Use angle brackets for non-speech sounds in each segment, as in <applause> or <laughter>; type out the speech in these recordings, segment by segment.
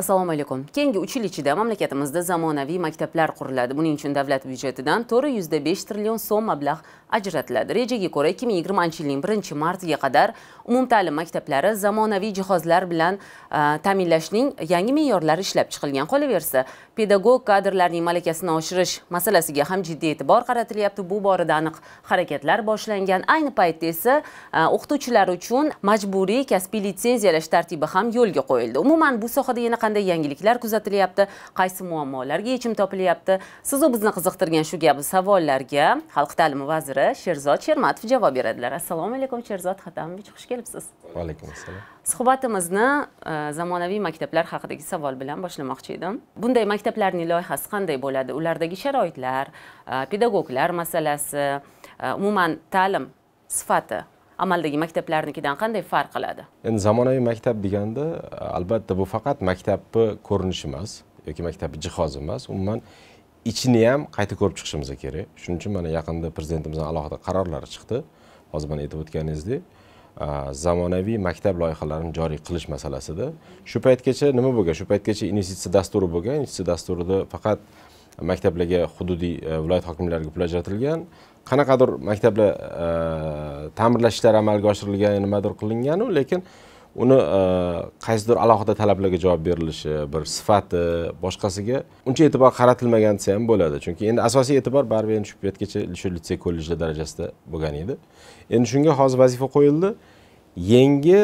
assalomu alaykum. Keyingi uch yil ichida mamlakatimizda zamonaviy maktablar quriladi. Buning uchun davlat byudjetidan to'rt yuzda besh trillion so'm mablag' ajratiladi. Rejaga ko'ra ikki ming yigirmanchi yilning birinchi martiga qadar umumta'lim maktablari zamonaviy jihozlar bilan e, ta'minlashning yangi me'yorlari ishlab chiqilgan. Qolaversa pedagog kadrlarning malakasini oshirish masalasiga ham jiddiy e'tibor qaratilyapti. Bu borada aniq harakatlar boshlangan. Ayni paytda esa e, o'qituvchilar uchun majburiy kasbiy litsenziyalash tartibi ham yo'lga qo'yildi. Umuman bu sohada yana qanday yangiliklar kuzatilyapti qaysi muammolarga yechim topilyapti? Sizu bizni qiziqtirgan shu kabi savollarga xalq ta'limi vaziri sherzod shermatov javob beradilar. Assalomu alaykum sherzod xatamovich xush kelibsiz. Va alaykum assalom suhbatimizni e, zamonaviy maktablar haqidagi savol bilan boshlamoqchi edim. Bunday maktablarning loyihasi qanday bo'ladi? Ulardagi sharoitlar e, pedagoglar masalasi e, umuman ta'lim sifati amaldagi maktablarnikidan qanday farq qiladi? Endi zamonaviy maktab deganda albatta bu faqat maktabni ko'rinishi emas yoki maktabni jihozi emas. Umuman ichini ham qayta ko'rib chiqishimiz kerak. Shuning uchun mana yaqinda prezidentimizdan alohida qarorlari chiqdi. Hozir mana aytib o'tganingizdek zamonaviy maktab loyihalarini joriy qilish masalasida. Shu paytgacha nima bo'lgan? Shu paytgacha investitsiya dasturi bo'lgan. Investitsiya dasturida faqat maktablarga hududiy e, viloyat hokimlariga pul ajratilgan qanaqadir maktablar e, ta'mirlash ishlari amalga oshirilgan nimadir qilinganu lekin uni e, qaysidir alohida talablarga javob berilishi bir sifati boshqasiga uncha e'tibor qaratilmagan desa ham bo'ladi. Chunki endi asosiy e'tibor baribir endi shu paytgacha shu litsey kollejlar darajasida bo'lgan edi. Endi shunga hozir vazifa qo'yildi. Yangi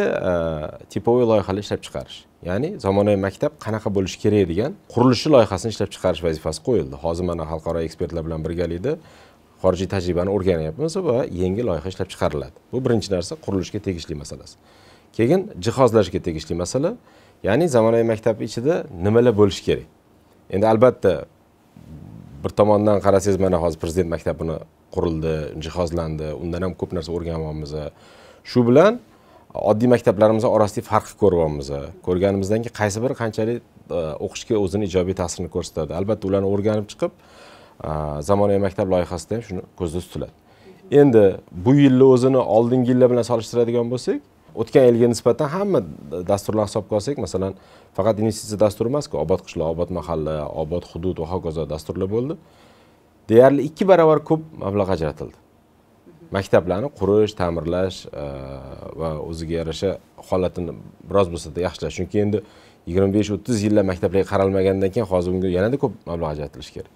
tipoviy loyihalar ishlab chiqarish. Ya'ni zamonaviy maktab qanaqa bo'lishi kerak degan qurilishi loyihasini ishlab chiqarish vazifasi qo'yildi. Hozir mana xalqaro ekspertlar bilan birgalikda xorijiy tajribani o'rganyapmiz va yangi loyiha ishlab chiqariladi. Bu birinchi narsa qurilishga tegishli masalasi. Keyin jihozlashga tegishli masala ya'ni zamonaviy maktab ichida nimalar bo'lishi kerak? Endi albatta bir tomondan qarasangiz mana hozir prezident maktabini qurildi jihozlandi undan ham ko'p narsa o'rganyapmiz shu bilan oddiy maktablarimiz orasidagi farqni ko'ryapmiz. Ko'rganimizdan keyin qaysi biri qanchalik e, o'qishga o'zini ijobiy ta'sirini ko'rsatadi. Albatta ularni o'rganib chiqib e, zamonaviy maktab loyihasida ham shuni ko'zda tutiladi. Endi bu yilni o'zini oldingi yillar bilan solishtiradigan bo'lsak o'tgan yilga nisbatan hamma dasturlarni hisobga olsak masalan faqat investitsiya dasturi emasku obod qishloq obod mahalla obod hudud va hokazo dasturlar bo'ldi. Deyarli ikki barobar ko'p mablag' ajratildi. Maktablarni qurish ta'mirlash e, va o'ziga yarasha holatini biroz bo'lsada yaxshilash. Chunki endi yigirma besh o'ttiz yillab maktablarga qaralmagandan keyin hozir unga yanada ko'p mablag' ajratilishi kerak.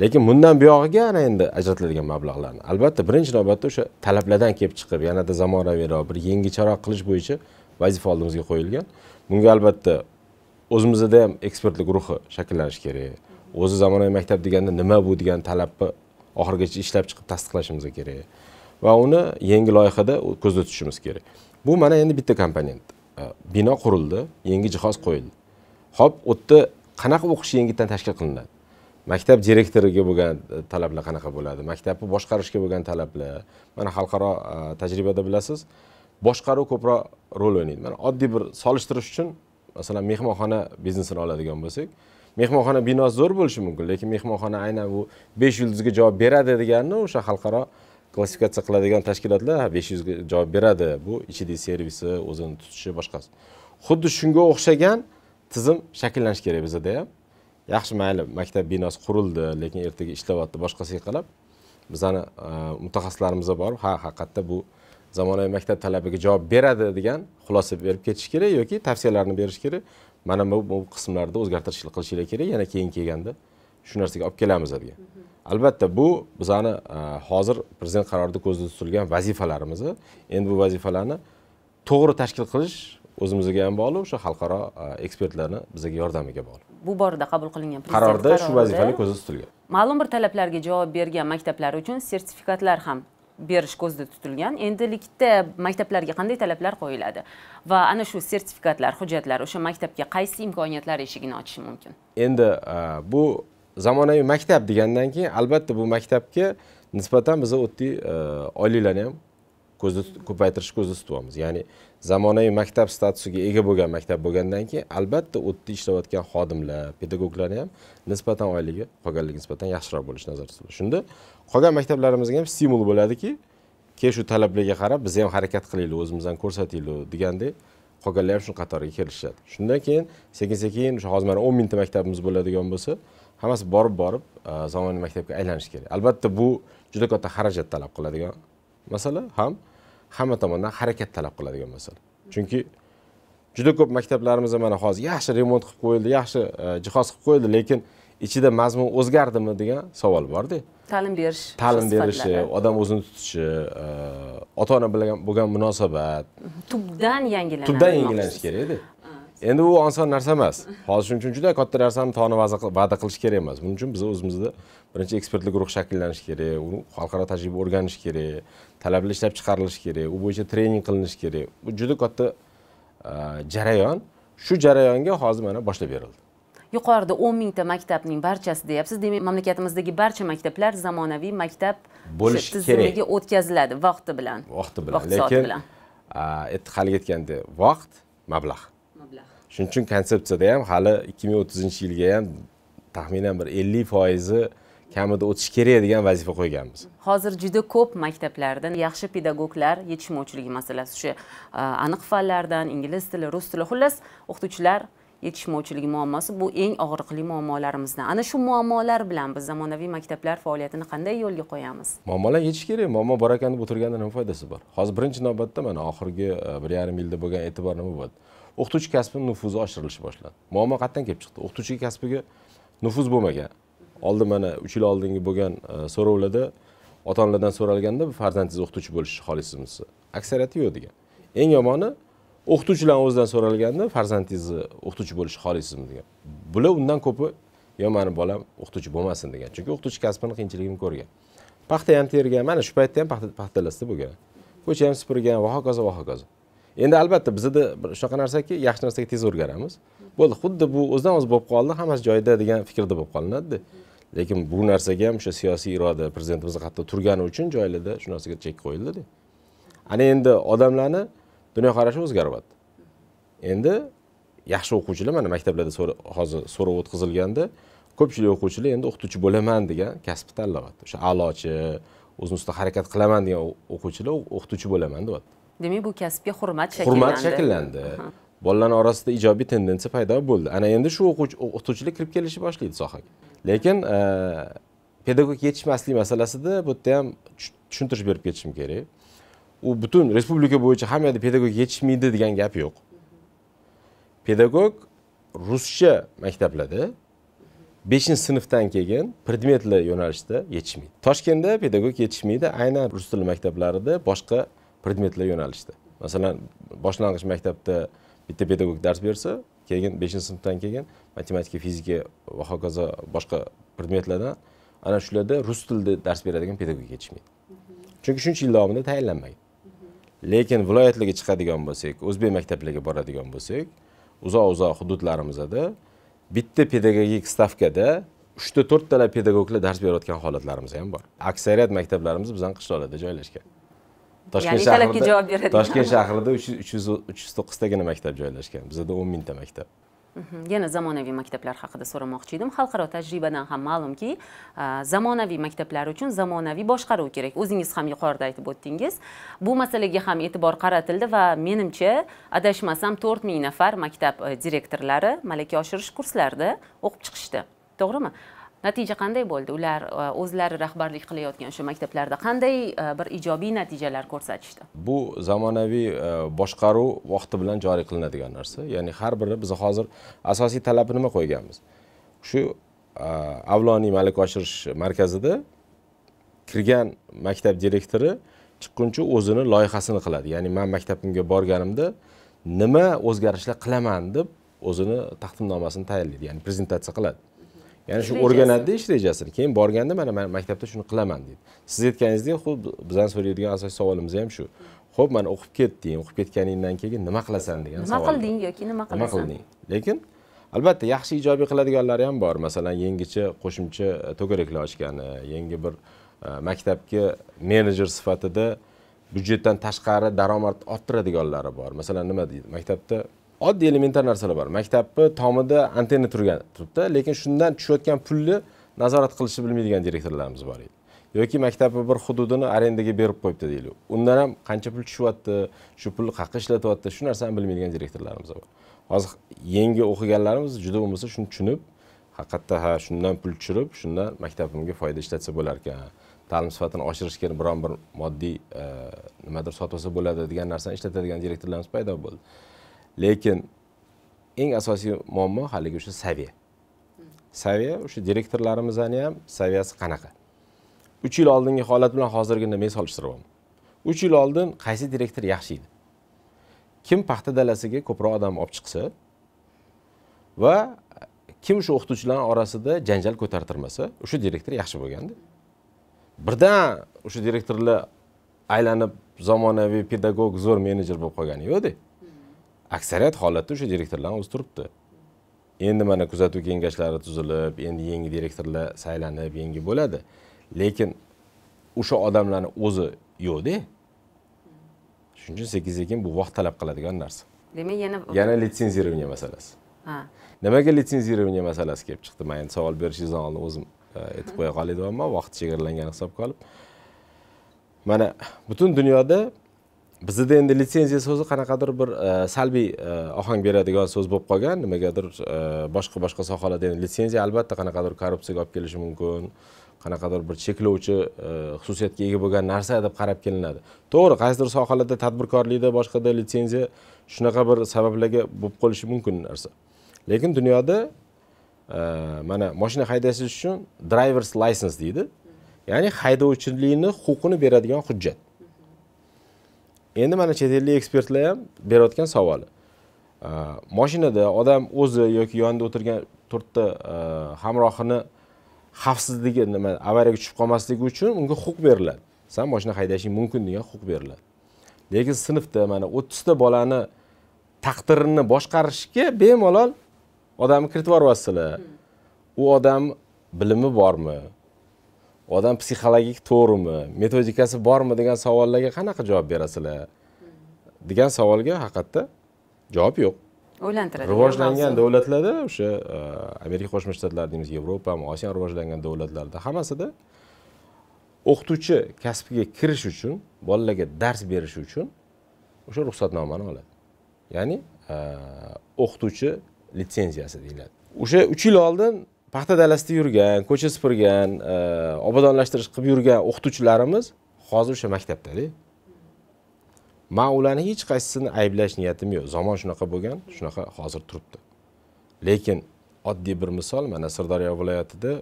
Lekin bundan buyog'iga ana endi ajratiladigan mablag'larni. Albatta birinchi navbatda o'sha talablardan kelib chiqib yanada zamonaviyroq bir yengilcharoq qilish bo'yicha vazifa oldimizga qo'yilgan. Bunga albatta o'zimizda ham ekspertlik guruhi shakllanishi kerak. O'zi zamonaviy maktab deganda nima bu degan talabni oxirigacha ishlab chiqib tasdiqlashimiz kerak. Va uni yangi loyihada ko'zda tutishimiz kerak. Bu mana endi bitta komponent. E, bino qurildi yangi jihoz qo'yildi. Ho'p u yerda qanaqa o'qish yangitdan tashkil qilinadi? Maktab direktoriga bo'lgan e, talablar qanaqa bo'ladi? Maktabni boshqarishga bo'lgan talablar. Mana xalqaro e, tajribada bilasiz boshqaruv ko'proq rol o'ynaydi. Mana oddiy bir solishtirish uchun masalan mehmonxona biznesini oladigan bo'lsak mehmonxona binosi zo'r bo'lishi mumkin lekin mehmonxona aynan bu besh yulduzga javob beradi deganni o'sha xalqaro klassifikatsiya qiladigan tashkilotlar besh yuzga javob beradi. Bu ichidagi servisi o'zini tutishi boshqasi. Xuddi shunga o'xshagan tizim shakllanishi kerak bizada ham yaxshi mayli maktab binosi qurildi lekin ertaga ishlayapti boshqasiga qarab bizani e, mutaxassislarimiz bor ha haqiqatda bu zamonaviy maktab talabiga javob beradi degan xulosa berib ketish kerak yoki tavsiyalarni berish kerak. Mana bu, bu qismlarda o'zgartirishlar qilishinglar kerak yana keyin kelganda shu narsaga olib kelamiz degan albatta bu bizani e, hozir prezident qarorida ko'zda tutilgan vazifalarimiz. Endi bu vazifalarni to'g'ri tashkil qilish o'zimizga ham bog'liq o'sha xalqaro e, ekspertlarni bizga yordamiga bog'liq. Bu borada qabul qilingan qarorda shu vazifalar ko'zda tutilgan. ma'lum bir talablarga javob bergan maktablar uchun sertifikatlar ham berish ko'zda tutilgan endilikda maktablarga qanday talablar qo'yiladi? Va ana shu sertifikatlar hujjatlar o'sha maktabga qaysi imkoniyatlar eshigini ochishi mumkin? Endi e, bu zamonaviy maktab degandan keyin albatta bu maktabga nisbatan biz u yerda oyliklarni e, ham ko'zda ko'paytirish ko'zda tutyapmiz. Ya'ni zamonaviy maktab statusiga ega bo'lgan maktab bo'lgandan keyin albatta u yerda ishlayotgan xodimlar pedagoglarni ham nisbatan oyligi qolganlarga nisbatan yaxshiroq bo'lishi nazarda tutiladi shunda qolgan maktablarimizga ham stimul bo'ladiki keyin shu talablarga qarab biz ham harakat qilaylik o'zimizni ko'rsataylik degandek qolganlar ham shuni qatoriga kelishadi. Shundan keyin sekin sekin o'sha hozir mana o'n mingta maktabimiz bo'ladigan bo'lsa hammasi borib borib e, zamonaviy maktabga aylanishi kerak. Albatta bu juda katta xarajat talab qiladigan masala ham hamma tomondan harakat talab qiladigan masala. Chunki juda ko'p maktablarimizda mana hozir yaxshi remont qilib qo'yildi yaxshi jihoz qilib qo'yildi lekin ichida mazmun o'zgardimi degan savol borda. Ta'lim berish ta'lim berishi odam o'zini tutishi ota ona bilan bo'lgan munosabat. Tubdan yangilanadi. Tubdan yangilanishi kerakda endi u oson narsa emas. Hozir shuning uchun juda katta narsani tog'ni va'da qilish kerak emas. Buning uchun biz o'zimizda birinchi ekspertlik guruh shakllanishi kerak u xalqaro tajriba o'rganish kerak talablar ishlab chiqarilishi kerak u bo'yicha trening qilinishi kerak. Bu juda katta jarayon. Shu jarayonga hozir mana boshlab berildi. Yuqorida o'n mingta maktabning barchasi deyapsiz. Demak mamlakatimizdagi barcha maktablar zamonaviy maktab bo'lishi kerak. tizimiga o'tkaziladi vaqti bilan. Vaqti bilan. Lekin hali aytgandek vaqt mablag' shuning uchun konsepsiyada ham hali ikki ming o'ttizinchi yilga ham taxminan bir ellik foizi kamida o'tishi kerak degan vazifa qo'yganmiz. Hozir juda ko'p maktablarda yaxshi pedagoglar yetishmovchiligi masalasi o'sha aniq fanlardan ingliz tili rus tili xullas o'qituvchilar yetishmovchiligi muammosi bu eng og'riqli muammolarimizdan ana shu muammolar bilan biz zamonaviy maktablar faoliyatini qanday yo'lga qo'yamiz? Muammolar yechish kerak. Muammo bor ekan deb o'tirganda nima foydasi bor? Hozir birinchi navbatda mana oxirgi e, bir yarim yilda bo'lgan e'tibor nima bo'ldi o'qituvchi kasbini nufuzi oshirilishi boshlandi. Muammo qayerdan kelib chiqdi? O'qituvchi kasbiga nufuz bo'lmagan. Oldin mana uch yil oldingi bo'lgan e, so'rovlarda ota onalardan so'ralganda farzandingiz o'qituvchi bo'lishni xohlaysizmi aksariyati yo'q degan. Eng yomoni o'qituvchilarni o'zidan so'ralganda farzandingizni o'qituvchi bo'lishni xohlaysizmi degan. Bular undan ko'pi yo mani bolam o'qituvchi bo'lmasin degan. Chunki o'qituvchi kasbini qiyinchiligini ko'rgan. Paxta ham tergan mana shu paytda ham paxta paxtalasida bo'lgan. Ko'cha ham supurgan va hokazo va hokazo endi albatta bizada shunaqa narsaki yaxshi narsaga tez o'rganamiz. Bo'ldi xuddi bu o'zidan o'zi bo'lib qoldi hammasi joyida degan fikrda bo'lib qolinadida. Lekin bu narsaga ham o'sha siyosiy iroda prezidentimiz hatto turgani uchun joylarda shu narsaga chek qo'yildida. Ana endi odamlarni dunyoqarashi o'zgaryapti endi yaxshi o'quvchilar mana maktablarda hozir so'rov o'tkazilganda ko'pchilik o'quvchilar endi o'qituvchi bo'laman degan kasbni tanlayapti o'sha a'lochi o'zini ustida harakat qilaman degan o'quvchilar o'qituvchi bo'laman deyapti demak bu kasbga hurmat shakllandi. Hurmat shakllandi. Bolalarni orasida ijobiy tendensiya paydo bo'ldi. Ana endi shu o'qituvchilar kirib kelishni boshlaydi sohaga. Lekin e, pedagog yetishmaslik masalasida bu yerda ham tushuntirish berib ketishim kerak. U butun respublika bo'yicha hamma yerda pedagog yetishmaydi degan gap yo'q. Pedagog ruscha maktablarda beshinchi sinfdan keyin predmetlar yo'nalishida yetishmaydi. Toshkentda pedagog yetishmaydi. Aynan rus tili maktablarida boshqa predmetlar yo'nalishda masalan boshlang'ich maktabda bitta pedagog dars bersa keyin beshinchi sinfdan keyin matematika fizika va hokazo boshqa predmetlardan ana shularda rus tilida dars beradigan pedagog yetishmaydi. Chunki shuncha yil davomida tayinlanmagan lekin viloyatlarga chiqadigan bo'lsak o'zbek maktablariga boradigan bo'lsak uzoq uzoq hududlarimizda bitta pedagogik stavkada uchta to'rttala pedagoglar dars berayotgan holatlarimiz ham bor. Aksariyat maktablarimiz bizani qishloqlarda joylashgan. Toshkent shahrida javob beradi toshkent shahrida uch yuz uch yuz to'qqiztagina maktab joylashgan. Bizada o'n mingta maktab. Mhm. yana zamonaviy maktablar haqida so'ramoqchi edim. Xalqaro tajribadan ham ma'lumki zamonaviy maktablar uchun zamonaviy boshqaruv kerak. O'zingiz ham yuqorida aytib o'tdingiz. Bu masalaga ham e'tibor qaratildi va menimcha adashmasam to'rt ming nafar maktab e, direktorlari malaka oshirish kurslarida o'qib chiqishdi. To'g'rimi natija qanday bo'ldi? Ular e, o'zlari rahbarlik qilayotgan o'sha maktablarda qanday e, bir ijobiy natijalar ko'rsatishdi? Bu zamonaviy e, boshqaruv vaqti bilan joriy qilinadigan narsa. Ya'ni har biri biz hozir asosiy talabni nima qo'yganmiz. Shu avloniy malaka oshirish markazida kirgan maktab direktori chiqquncha o'zini loyihasini qiladi. Ya'ni man maktabimga borganimda nima o'zgarishlar qilaman deb o'zini taqdimnomasini tayyorlaydi ya'ni prezentatsiya qiladi. Ya'ni shu o'rganadida ish rejasini keyin borganda mana man maktabda shuni qilaman deydi. Siz aytganingizdek xuddi bizdan so'raydigan asosiy savolimiz ham shu. Ho'p mana o'qib ketding o'qib ketganingdan keyin nima qilasan degan savol nima qilding yoki nima qilasan? nima qilding? Lekin albatta yaxshi ijobiy qiladiganlari ham bor. Masalan yangicha qo'shimcha to'garaklar ochgani yangi bir e, maktabga menejer sifatida byudjetdan tashqari daromad orttiradiganlari bor. Masalan nima deydi? Maktabda oddiy elementar narsalar bor. Maktabni tomida antenna turgan turibdi lekin shundan tushayotgan pulni nazorat qilishni bilmaydigan direktorlarimiz bor edi. Yoki maktabni bir hududini arendaga berib qo'yibdi deylik undan ham qancha pul tushyapti shu pulni qayerqa ishlatyapti shu narsani bilmaydigan direktorlarimiz bor. Hozir yangi o'qiganlarimiz juda bo'lmasa shuni tushunib haqiqatda ha shundan pul tushirib shundan maktabimga foyda ishlatsa bo'lar ekan ta'lim sifatini oshirish kerak biron bir moddiy e, nimadir sotib olsa bo'ladi degan narsani ishlatadigan direktorlarimiz paydo bo'ldi. Lekin eng asosiy muammo haligi o'sha saviya. Saviya o'sha direktorlarimizni ham saviyasi qanaqa? Uch yil oldingi holat bilan hozirgini men solishtiryapman uch yil oldin qaysi direktor yaxshi edi? Kim paxta dalasiga ko'proq odam olib chiqsa va kim shu o'qituvchilar orasida janjal ko'tartirmasa o'sha direktor yaxshi bo'lganda birdan o'sha direktorlar aylanib zamonaviy pedagog zo'r menejer bo'lib qolgani yo'qda aksariyat holatda o'sha direktorlarni o'zi turibdi. Endi mana kuzatuv kengashlari tuzilib endi yangi direktorlar saylanib yangi bo'ladi. Lekin o'sha odamlarni o'zi yo'qda shuning uchun sekin sekin bu vaqt talab qiladigan narsa. Demak yana yana litsenzирование masalasi. Ha. Nimaga litsenzирование masalasi kelib chiqdi? Man endi savol berishingizdan oldin o'zim e, aytib qo'ya qolay deyapman vaqt chegaralangani hisobga olib mana butun dunyoda bizda endi litsenziya so'zi qanaqadir bir e, salbiy e, ohang beradigan so'z bo'lib qolgan. Nimagadir e, boshqa boshqa sohalarda endi litsenziya albatta qanaqadir korrupsiyaga olib kelishi mumkin qanaqadir bir cheklovchi xususiyatga ega bo'lgan narsa deb qarab kelinadi. To'g'ri qaysidir sohalarda tadbirkorlikda boshqada litsenziya shunaqa bir sabablarga bo'lib qolishi mumkin narsa. Lekin dunyoda mana mashina haydashingiz uchun drivers license deydi. Ya'ni haydovchilikni huquqini beradigan hujjat. Endi mana chet ellik ekspertlar ham berayotgan savoli mashinada odam o'zi yoki yonida o'tirgan to'rtta hamrohini xavfsizligi nima avariyaga tushib qolmasligi uchun unga huquq beriladi. San moshina haydashing mumkin degan huquq beriladi. Lekin sinfda mana o'ttizta bolani taqdirini boshqarishga bemalol odamni kiritib yuboryapsizlar u odam bilimi bormi odam psixologik to'g'rimi? Metodikasi bormi degan savollarga qanaqa javob berasizlar? Degan savolga haqiqatda javob yo'q. O'ylantiradi. Rivojlangan davlatlarda o'sha e, amerika qo'shma shtatlari deymiz yevropami osiyo rivojlangan davlatlarda hammasida o'qituvchi kasbiga kirish uchun bolalarga dars berish uchun o'sha ruxsatnomani oladi. Ya'ni e, o'qituvchi litsenziyasi deyiladi. O'sha uch yil oldin paxta dalasida yurgan ko'cha supurgan e, obodonlashtirish qilib yurgan o'qituvchilarimiz hozir o'sha maktabdada man ularni hech qaysisini ayblash niyatim yo'q. Zamon shunaqa bo'lgan shunaqa hozir turibdi. Lekin oddiy bir misol mana sirdaryo viloyatida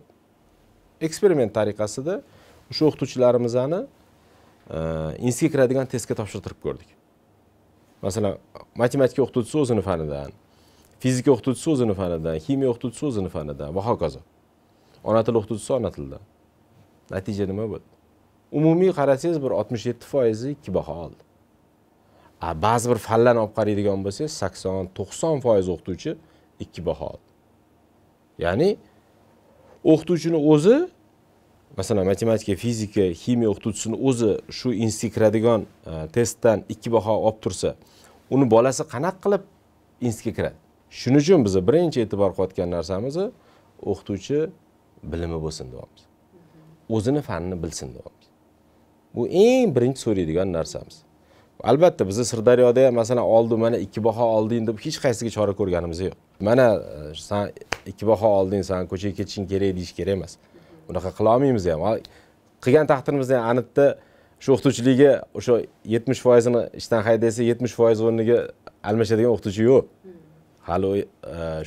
eksperiment tariqasida o'sha o'qituvchilarimizni e, insga kiradigan testga topshirtirib ko'rdik. Masalan matematika o'qituvchisi o'zini fanidan fizika o'qituvchisi o'zini fanidan ximiya o'qituvchisi o'zini fanidan va hokazo ona tili o'qituvchisi ona tilidan natija nima bo'ldi? Umumiy qarasangiz bir oltmish yetti foizi ikki baho oldi ba'zi bir fanlarni olib qaraydigan bo'lsangiz sakson to'qson foiz o'qituvchi ikki baho oldi. Ya'ni o'qituvchini o'zi masalan matematika fizika ximiya o'qituvchisini o'zi shu institutga kiradigan e, testdan ikki baho olib tursa uni bolasi qanaqa qilib institutga kiradi? Shuning uchun biz birinchi e'tibor qilayotgan narsamiz o'qituvchi bilimi bo'lsin deyapmiz. O'zini fanini bilsin deyapmiz. Bu eng birinchi so'raydigan narsamiz. Albatta bizni sirdaryoda ham masalan oldi mana ikki baho olding deb hech qaysiga chora ko'rganimiz yo'q. Mana e, san ikki baho olding san ko'chaga ketishing kerak deyish kerak emas. Unaqa qila olmaymiz ham. Qilgan taqdirimizda ham anitda shu o'qituvchilikka o'sha yetmish foizini ishdan haydasa yetmish foiz o'rniga almashadigan o'qituvchi yo'q. Hali e,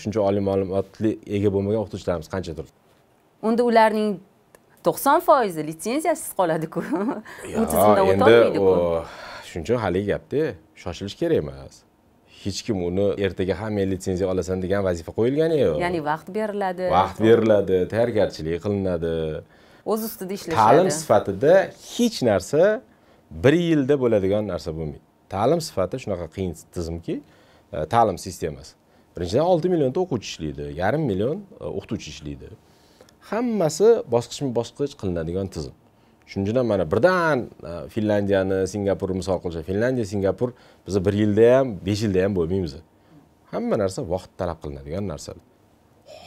shuncha oliy ma'lumotli ega bo'lmagan o'qituvchilarimiz qancha turibdi? Unda ularning to'qson foizi litsenziyasiz qoladiku. <laughs> U tizimdan o'tolmaydiku shuning uchun haligi gapda shoshilish kerak emas hech kim uni ertaga ham men litsenziya olasan degan vazifa qo'yilgani yo'q. Ya'ni vaqt beriladi. Vaqt beriladi tayyorgarchilik qilinadi. O'z ustida ishlashadi ta'lim sifatida hech narsa bir yilda bo'ladigan narsa bo'lmaydi. Ta'lim sifati shunaqa qiyin tizimki e, ta'lim sistemasi birinchidan olti millionta o'quvchi ishlaydi yarim million e, o'qituvchi ishlaydi. Hammasi bosqichma bosqich qilinadigan tizim. Shuning uchun ham mana birdan e, finlandiyani singapurni misol qilishadi finlandiya singapur biz bir yilda ham besh yilda ham bo'lmaymiz. Hamma narsa vaqt talab qilinadigan narsalar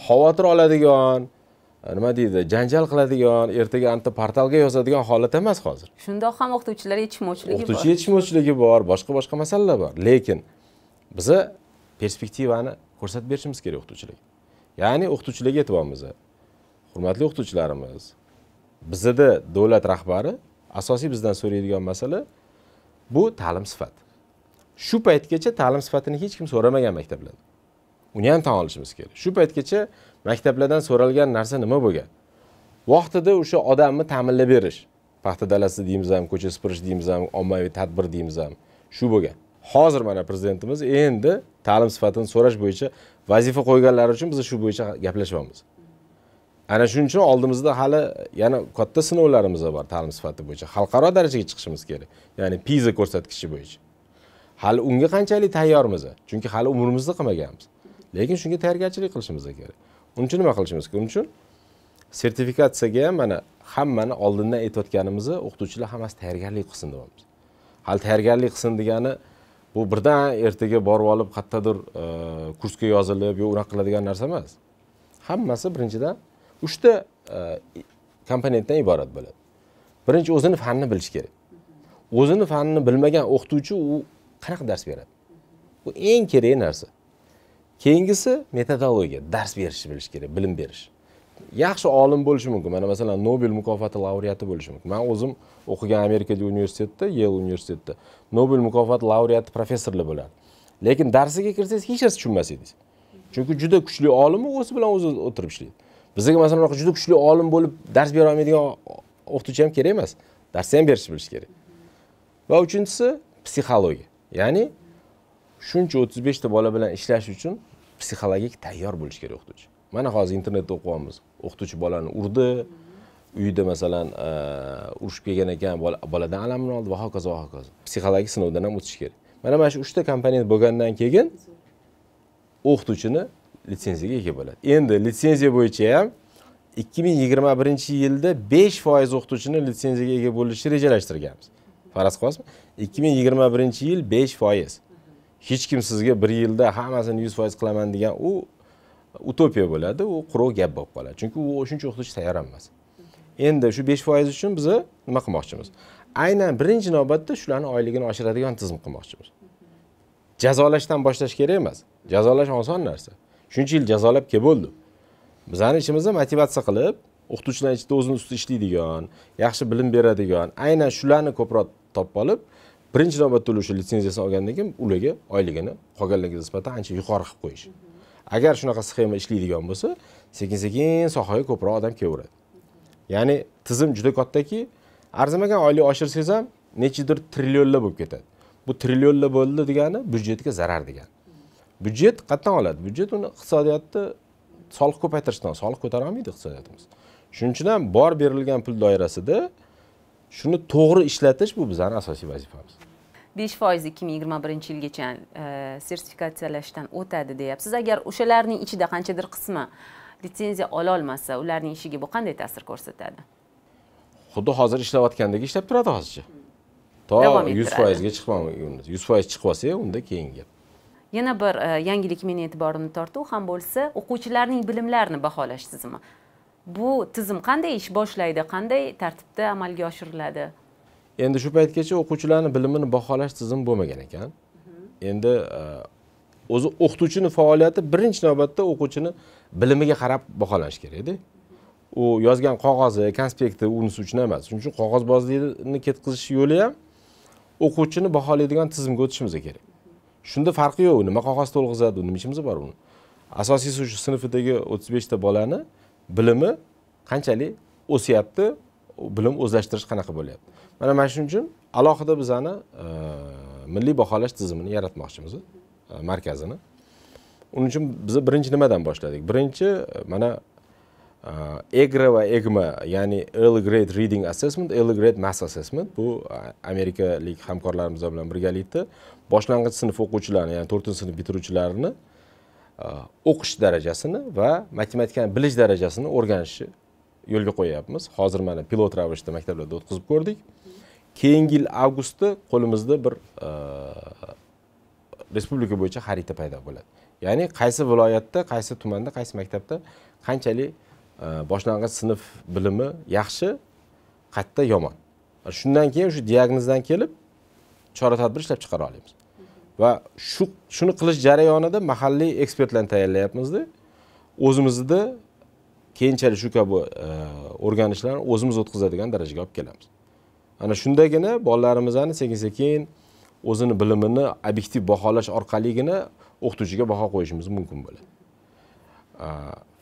xavotir oladigan nima deydi janjal qiladigan ertaga anta portalga yozadigan holat emas hozir. Shundoq ham o'qituvchilar yetishmovchiligi bor. O'qituvchi yetishmovchiligi bor boshqa boshqa masalalar bor. Lekin biza perspektivani ko'rsatib berishimiz kerak o'qituvchilarga. Ya'ni o'qituvchilarga aytyapmiz hurmatli o'qituvchilarimiz bizada davlat rahbari asosiy bizdan so'raydigan masala bu ta'lim sifati. Shu paytgacha ta'lim sifatini hech kim so'ramagan maktablarda. Uni ham tan olishimiz kerak. Shu paytgacha maktablardan so'ralgan narsa nima bo'lgan? Vaqtida o'sha odamni ta'minlab berish. Paxta dalasi deymiz ham ko'cha supurish deymiz ham ommaviy tadbir deymiz ham shu bo'lgan. Hozir mana prezidentimiz endi ta'lim sifatini so'rash bo'yicha vazifa qo'yganlari uchun biz shu bo'yicha gaplashyapmiz ana shuning uchun oldimizda hali yana katta sinovlarimiz bor ta'lim sifati bo'yicha. Xalqaro darajaga chiqishimiz kerak ya'ni piza ko'rsatkichi bo'yicha. Hali unga qanchalik tayyormiz? Chunki hali umrimizda qilmaganmiz. Lekin shunga tayyorgarchilik qilishimiz kerak. Uning uchun nima qilishimiz kerak? Uning uchun sertifikatsiyaga ham mana hammani oldindan aytayotganimizni o'qituvchilar hammasi tayyorgarlik qilsin deyapmiz. Hali tayyorgarlik qilsin degani bu birdan ertaga borib olib qayerdadir e, kursga yozilib yo unaqa qiladigan narsa emas. Hammasi birinchidan uchta e, komponentdan iborat bo'ladi. Birinchi o'zini fanni bilish kerak. O'zini fanini bilmagan o'qituvchi u qanaqa dars beradi? Bu eng kerak narsa. Keyingisi metodologiya dars berishni bilish kerak bilim berish. Yaxshi olim bo'lishi mumkin. Mana masalan nobel mukofoti laureati bo'lishi mumkin. Man o'zim o'qigan amerikadagi universitetda yel universitetida nobel mukofoti laureati professorlar bo'ladi. Lekin darsiga kirsangiz hech narsa tushunmas edingiz chunki juda kuchli olim o'zi bilan o'zi o'tirib ishlaydi. Bizga masalan unaqa juda kuchli olim bo'lib dars bera olmaydigan o'qituvchi ham kerak emas. Darsni ham berishni bilish kerak. Va uchinchisi psixologiya. Ya'ni shuncha o'ttiz beshta bola bilan ishlash uchun psixologik tayyor bo'lishi kerak o'qituvchi. Mana hozir internetda o'qiyapmiz o'qituvchi bolani urdi. Uyda masalan e, urushib kelgan ekan boladan alamini oldi va hokazo va hokazo. Psixologik sinovdan ham o'tish kerak. Mana mana shu uchta komponent bo'lgandan keyin o'qituvchini litsenziyaga ega bo'ladi. Endi litsenziya bo'yicha ham ikki ming yigirma birinchi yilda besh foiz o'qituvchini litsenziyaga ega bo'lishni rejalashtirganmiz. Faraz qilyapsizmi ikki ming yigirma birinchi yil besh foiz. Hech kim sizga bir yilda hammasini yuz foiz qilaman degan u utopiya bo'ladi u quruq gap bo'lib qoladi. Chunki u shuncha o'qituvchi tayyor emas. Endi shu besh foiz uchun biz nima qilmoqchimiz? Aynan birinchi navbatda shularni oyligini oshiradigan tizim qilmoqchimiz. Jazolashdan boshlash kerak emas. Jazolash oson narsa. Shuncha yil jazolab kelib bo'ldi. Bizani ichimizda motivatsiya qilib o'qituvchilar ichida o'zini ustida ishlaydigan yaxshi bilim beradigan aynan shularni ko'proq topib olib birinchi navbatda ular o'sha litsenziyasini olgandan keyin ularga oyligini qolganlarga nisbatan ancha yuqori qilib qo'yish. Agar shunaqa sxema ishlaydigan bo'lsa sekin sekin sohaga ko'proq odam kelaveradi. Ya'ni tizim juda kattaki arzimagan oylik oshirsangiz ham nechidir trillionlar bo'lib ketadi. Bu trillionlar bo'ldi degani byudjetga zarar degani. Byudjet qayerdan oladi. Byudjet uni iqtisodiyotni soliq ko'paytirishdan soliq ko'tara olmaydi iqtisodiyotimiz. Shuning uchun ham bor berilgan pul doirasida shuni to'g'ri ishlatish bu bizani asosiy vazifamiz. Besh foiz ikki ming yigirma birinchi yilgacha e, sertifikatsiyalashdan o'tadi deyapsiz. Agar o'shalarning ichida qanchadir qismi litsenziya ololmasa ularning ishiga bu qanday ta'sir ko'rsatadi? Xuddi hozir ishlayotgandek ishlab turadi hozircha. To yuz foizga chiqmagunimizcha yuz foiz chiqib olsa unda keyingi gap. Yana bir e, yangilik meni e'tiborimni tortdi. U ham bo'lsa o'quvchilarning bilimlarini baholash tizimi bu tizim qanday ish boshlaydi qanday tartibda amalga oshiriladi endi shu paytgacha o'quvchilarni bilimini baholash tizimi bo'lmagan ekan. Endi e, o'zi o'qituvchini faoliyati birinchi navbatda o'quvchini bilimiga qarab baholanishi kerakda u yozgan qog'ozi konspekti unisi uchun emas. Shuning uchun qog'ozbozlikni ketkazish yo'li ham o'quvchini baholaydigan tizimga o'tishimiz kerak. Shunda farqi yo'q. Nima qog'oz to'lg'izadi nima ishimiz bor uni. Asosiysi shu sinfidagi o'ttiz beshta bolani bilimi qanchalik o'syapti bilim o'zlashtirish qanaqa bo'lyapti? Mana mana shuning uchun alohida bizani e, milliy baholash tizimini yaratmoqchimiz e, markazini. Uning uchun biz birinchi nimadan boshladik? Birinchi e, mana egra va egma ya'ni early grade reading assessment early grade mass assessment. Bu amerikalik hamkorlarimiz bilan birgalikda boshlang'ich sinf o'quvchilarini ya'ni to'rtinchi sinf bitiruvchilarini o'qish darajasini va matematikani bilish darajasini o'rganishni yo'lga qo'yyapmiz hozir mana pilot ravishda maktablarda o'tkazib ko'rdik. Keyingi yil avgustda qo'limizda bir e, respublika bo'yicha xarita paydo bo'ladi. Ya'ni qaysi viloyatda qaysi tumanda qaysi maktabda qanchalik e, boshlang'ich sinf bilimi yaxshi qayerda yomon. Shundan keyin shu diagnozdan kelib chora tadbir ishlab chiqara olamiz. Va shu shuni qilish jarayonida mahalliy ekspertlarni tayyorlayapmizda o'zimizni keyinchalik shu kabi e, o'rganishlarni o'zimiz o'tkazadigan darajaga olib kelamiz. Ana shundagina bolalarimizni sekin sekin o'zini bilimini obyektiv baholash orqaligina o'qituvchiga baho qo'yishimiz mumkin bo'ladi.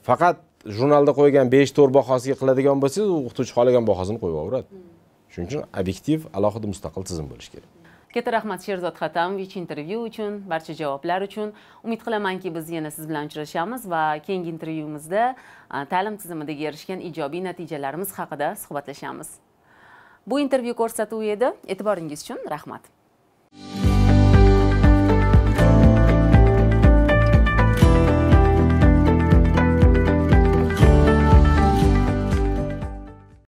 Faqat jurnalda qo'ygan besh to'rt bahosiga qiladigan bo'lsangiz o'qituvchi xohlagan bahosini qo'yib yuboradi shuning uchun obyektiv alohida mustaqil tizim bo'lishi kerak. Katta rahmat sherzod xatamovich intervyu uchun barcha javoblar uchun. Umid qilamanki biz yana siz bilan uchrashamiz va keyingi intervyumizda ta'lim tizimidagi erishgan ijobiy natijalarimiz haqida suhbatlashamiz. bu intervyu ko'rsatuvi edi e'tiboringiz uchun rahmat.